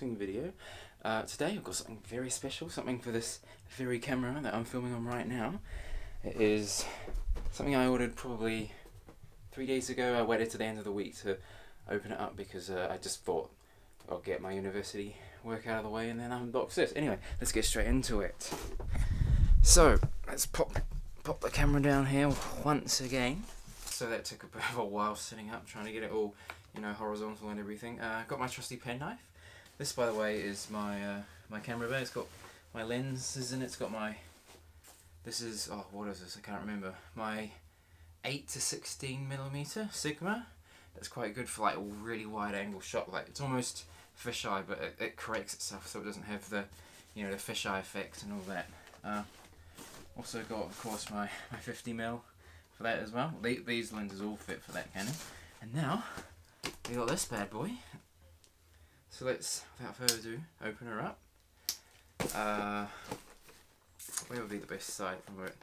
unboxing video. Uh, today I've got something very special, something for this very camera that I'm filming on right now. It is something I ordered probably three days ago. I waited to the end of the week to open it up because uh, I just thought I'll get my university work out of the way and then unbox this. Anyway, let's get straight into it. So, let's pop, pop the camera down here once again. So that took a bit of a while setting up, trying to get it all you know, horizontal and everything. Uh, got my trusty penknife. This, by the way, is my uh, my camera bag. It's got my lenses in it. It's got my. This is oh, what is this? I can't remember. My eight to sixteen millimeter Sigma. That's quite good for like a really wide angle shot. Like it's almost fisheye, but it, it corrects itself so it doesn't have the, you know, the fisheye effect and all that. Uh, also got, of course, my my 50 mil for that as well. These lenses all fit for that Canon. And now we got this bad boy. So let's, without further ado, open her up. Uh, where would be the best side from it?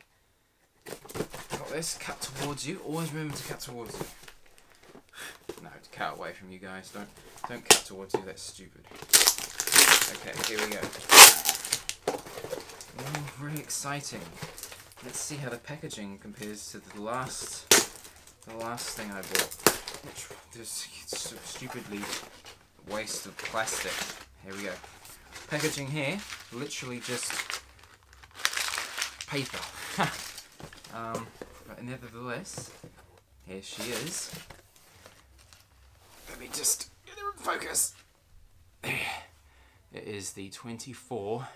Got this, cut towards you. Always remember to cut towards you. No, to cut away from you guys. Don't don't cut towards you. That's stupid. Okay, here we go. Oh, really exciting. Let's see how the packaging compares to the last the last thing I bought. Which this stupidly waste of plastic. Here we go. Packaging here, literally just paper. um, but nevertheless, here she is. Let me just get her in focus. It is the 24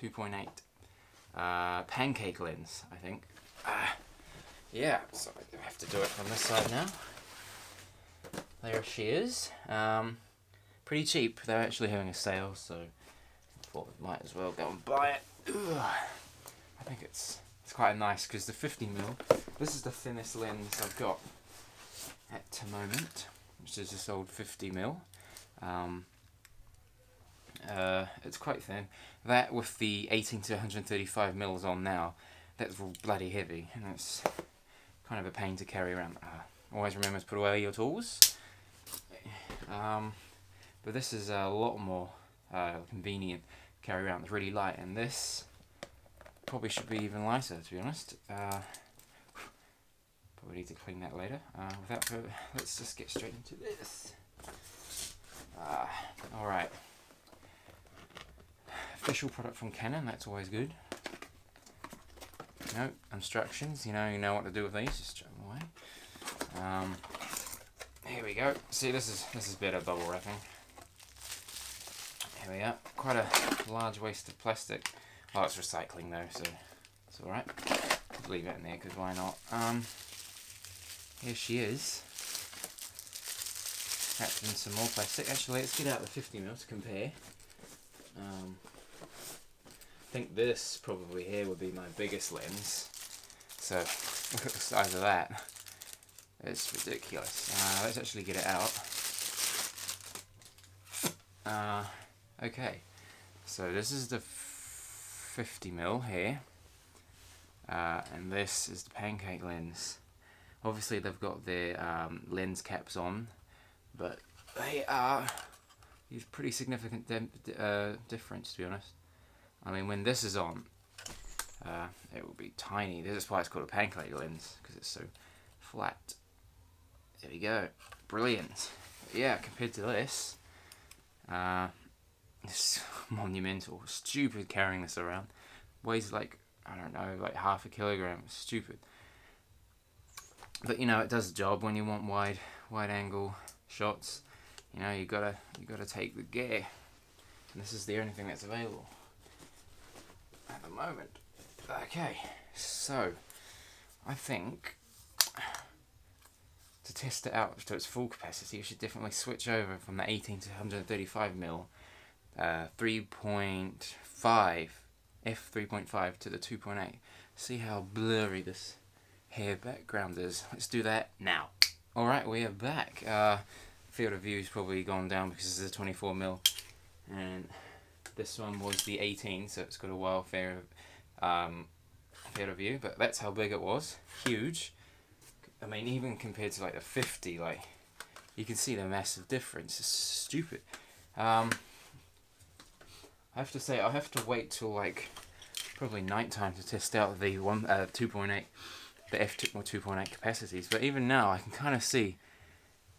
2.8 uh, pancake lens, I think. Uh, yeah, so I have to do it from this side now. There she is. Um, pretty cheap. They're actually having a sale, so I thought we might as well go and buy it. Ugh. I think it's it's quite nice because the 50 mil. This is the thinnest lens I've got at the moment, which is this old 50 mil. Um, uh, it's quite thin. That with the 18 to 135 mils on now, that's bloody heavy, and it's kind of a pain to carry around. Uh, always remember to put away your tools. Um, but this is a lot more uh, convenient carry around. It's really light, and this probably should be even lighter, to be honest. Uh, probably need to clean that later. Uh, without further, let's just get straight into this. Uh, Alright. Official product from Canon, that's always good. No, instructions, you know you know what to do with these, just throw them away. Um, here we go. See, this is this is better bubble wrapping. Here we are. Quite a large waste of plastic. Oh, it's recycling though, so it's all right. Leave it in there because why not? Um, here she is. Wrapped in some more plastic. Actually, let's get out the 50 mil to compare. Um, I think this probably here would be my biggest lens. So look at the size of that. It's ridiculous. Uh, let's actually get it out. Uh, okay, so this is the 50 mil here, uh, and this is the pancake lens. Obviously, they've got their um, lens caps on, but they are a pretty significant uh, difference, to be honest. I mean, when this is on, uh, it will be tiny. This is why it's called a pancake lens, because it's so flat. There we go. Brilliant. Yeah, compared to this, uh, it's monumental. Stupid carrying this around. Weighs like, I don't know, like half a kilogram. Stupid. But you know, it does the job when you want wide, wide angle shots. You know, you gotta, you gotta take the gear. And this is the only thing that's available at the moment. Okay, so I think to test it out to its full capacity, you should definitely switch over from the 18 to 135 mil, uh, 3.5 f 3.5 to the 2.8. See how blurry this hair background is. Let's do that now. Alright, we are back. Uh, field of view has probably gone down because this is a 24 mil, and this one was the 18, so it's got a wild fair um, field of view. But that's how big it was. Huge. I mean, even compared to like the 50, like, you can see the massive difference. It's stupid. Um, I have to say I have to wait till like probably nighttime to test out the one uh, 2.8 the f2 or 2.8 capacities. But even now I can kind of see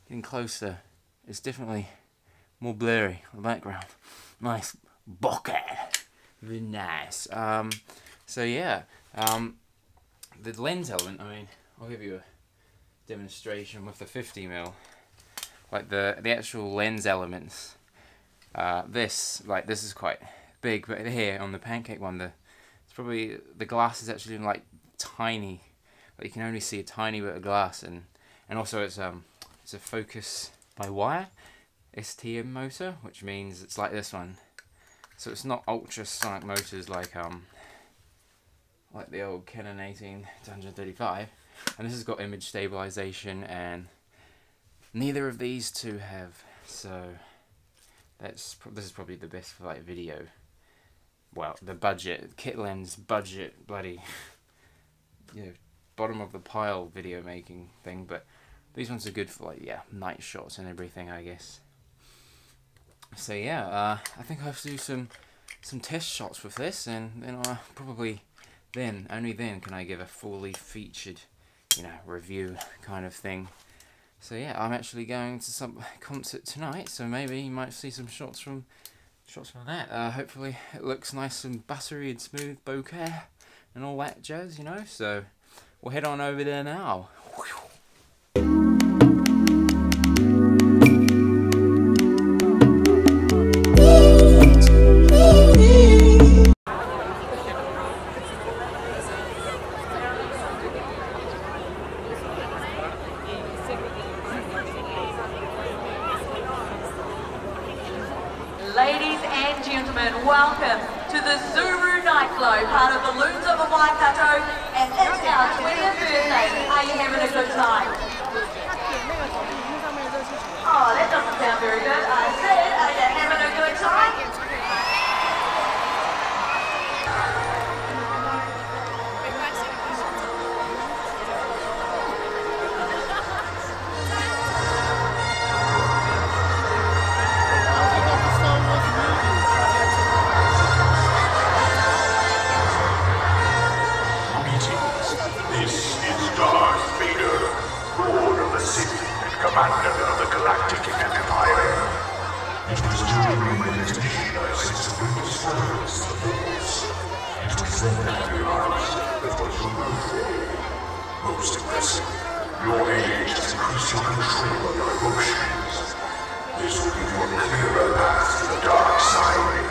getting closer it's definitely more blurry on the background. Nice bokeh very nice um, so yeah um, the lens element I mean I'll give you a demonstration with the 50 mil. Like the the actual lens elements uh, this like this is quite big but here on the pancake one the it's probably the glass is actually like tiny. Like you can only see a tiny bit of glass and and also it's um it's a focus by wire STM motor which means it's like this one. So it's not ultrasonic motors like um like the old Canon 18 135 and this has got image stabilization and neither of these two have. So that's this is probably the best for like video well the budget kit lens budget bloody you know bottom of the pile video making thing but these ones are good for like yeah night shots and everything I guess so yeah uh, I think I have to do some some test shots with this and then I probably then only then can I give a fully featured you know, review kind of thing. So yeah, I'm actually going to some concert tonight, so maybe you might see some shots from shots from that. Uh, hopefully it looks nice and buttery and smooth, bokeh and all that jazz, you know. So we'll head on over there now. Your age has increased your control of your emotions. This will give you a clearer path to the dark side.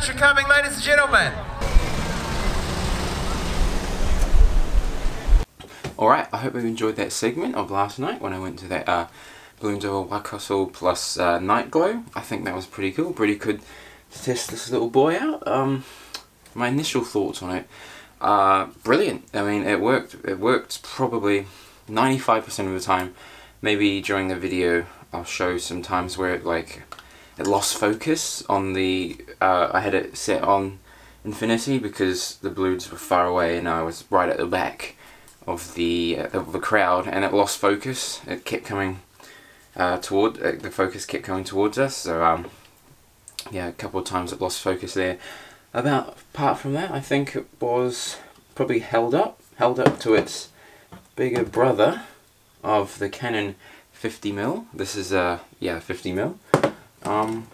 Much for coming, ladies and gentlemen. Alright, I hope you enjoyed that segment of last night when I went to that uh, Balloons Over plus uh, Night Glow. I think that was pretty cool, pretty good to test this little boy out. Um, my initial thoughts on it, uh, brilliant. I mean, it worked. It worked probably 95% of the time. Maybe during the video I'll show some times where it like it lost focus on the uh, I had it set on infinity because the balloons were far away and I was right at the back of the uh, of the crowd and it lost focus. It kept coming uh, toward uh, the focus kept coming towards us. So um, yeah a couple of times it lost focus there. About apart from that I think it was probably held up held up to its bigger brother of the Canon 50mm this is uh yeah 50mm um,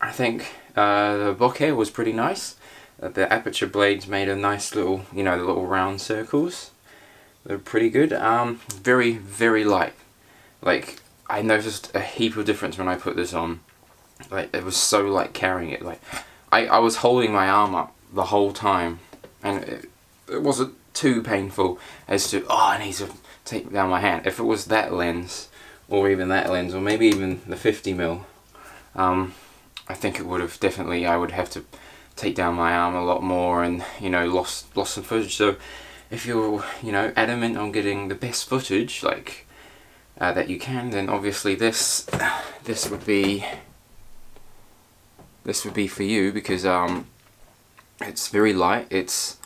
I think uh, the bokeh was pretty nice. Uh, the aperture blades made a nice little, you know, the little round circles. They're pretty good. Um, very, very light. Like, I noticed a heap of difference when I put this on. Like, it was so light carrying it. Like, I, I was holding my arm up the whole time. And it, it wasn't too painful as to, oh, I need to take down my hand. If it was that lens, or even that lens, or maybe even the 50mm, um, I think it would have definitely, I would have to take down my arm a lot more and, you know, lost, lost some footage. So if you're, you know, adamant on getting the best footage, like, uh, that you can, then obviously this, this would be, this would be for you because, um, it's very light. It's,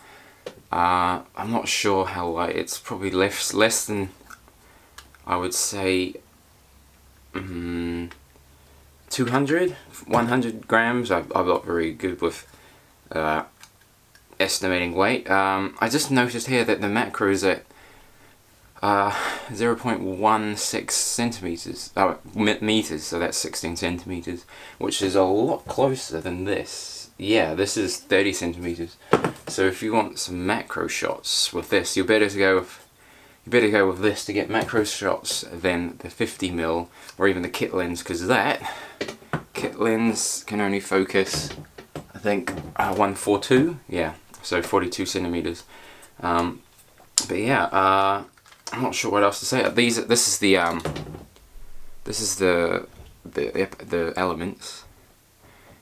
uh, I'm not sure how light. It's probably less, less than, I would say, um, 200, 100 grams. I, I'm not very good with uh, estimating weight. Um, I just noticed here that the macro is at uh, 0.16 centimeters, uh, meters, so that's 16 centimeters, which is a lot closer than this. Yeah, this is 30 centimeters. So if you want some macro shots with this, you're better to go with better go with this to get macro shots than the 50 mil or even the kit lens because that kit lens can only focus I think uh, 142 yeah so 42 centimeters. Um, but yeah uh, I'm not sure what else to say. These this is the um, this is the the the elements.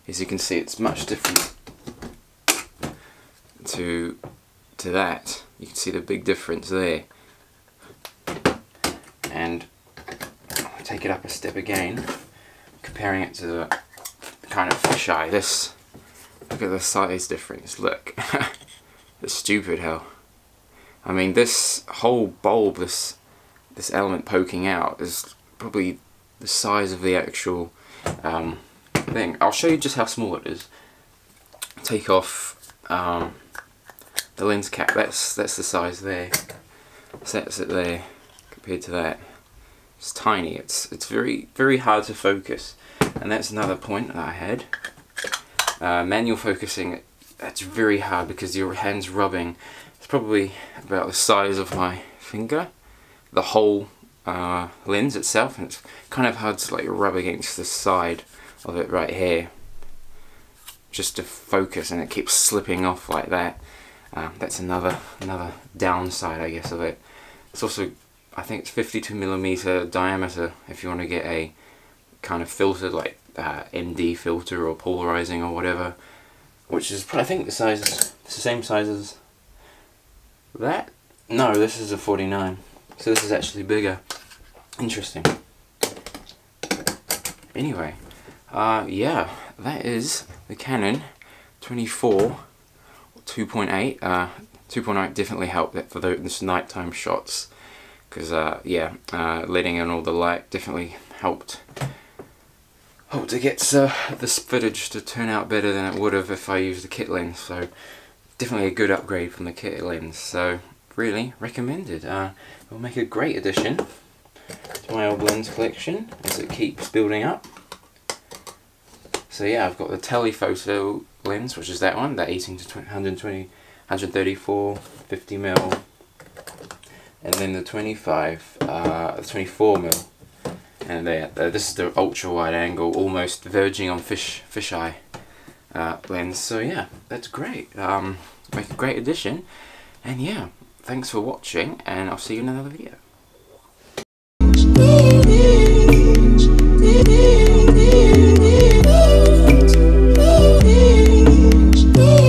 As you can see it's much different to to that. You can see the big difference there and take it up a step again. Comparing it to the kind of fisheye this look at the size difference. Look. It's stupid how I mean this whole bulb this this element poking out is probably the size of the actual um, thing. I'll show you just how small it is. Take off um, the lens cap. That's that's the size there. Sets it there compared to that it's tiny. It's it's very very hard to focus. And that's another point that I had. Uh, manual focusing that's very hard because your hands rubbing. It's probably about the size of my finger the whole uh, lens itself. And it's kind of hard to like rub against the side of it right here. Just to focus and it keeps slipping off like that. Um, that's another another downside I guess of it. It's also I think it's 52 millimeter diameter if you want to get a kind of filtered like uh, ND filter or polarizing or whatever which is I think the size is the same size as that? No this is a 49 so this is actually bigger. Interesting. Anyway uh, yeah that is the Canon 24 2.8 uh, 2.8 definitely helped for those nighttime shots because uh, yeah uh, letting in all the light definitely helped. Helped to get uh, this footage to turn out better than it would have if I used the kit lens so definitely a good upgrade from the kit lens so really recommended. Uh, it will make a great addition to my old lens collection as it keeps building up. So yeah I've got the telephoto lens which is that one that 18 to 120 134 50 mil and then the 25 uh, 24 mil. And there uh, this is the ultra wide angle almost verging on fish fisheye uh, lens. So yeah that's great. Um, make a great addition. And yeah thanks for watching and I'll see you in another video